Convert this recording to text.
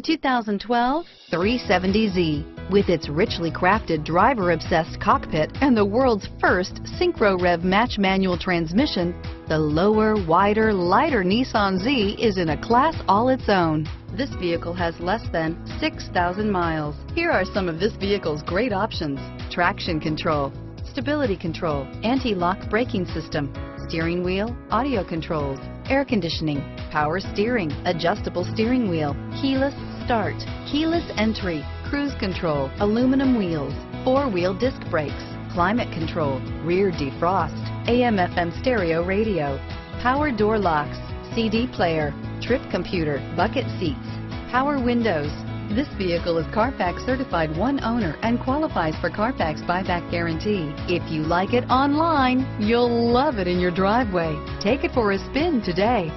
2012 370Z. With its richly crafted driver-obsessed cockpit and the world's first Synchro Rev match manual transmission, the lower, wider, lighter Nissan Z is in a class all its own. This vehicle has less than 6,000 miles. Here are some of this vehicle's great options. Traction control, stability control, anti-lock braking system, steering wheel, audio controls, air conditioning, power steering, adjustable steering wheel, keyless start, keyless entry, cruise control, aluminum wheels, four-wheel disc brakes, climate control, rear defrost, AM FM stereo radio, power door locks, CD player, trip computer, bucket seats, power windows. This vehicle is Carfax certified one owner and qualifies for Carfax buyback guarantee. If you like it online, you'll love it in your driveway. Take it for a spin today.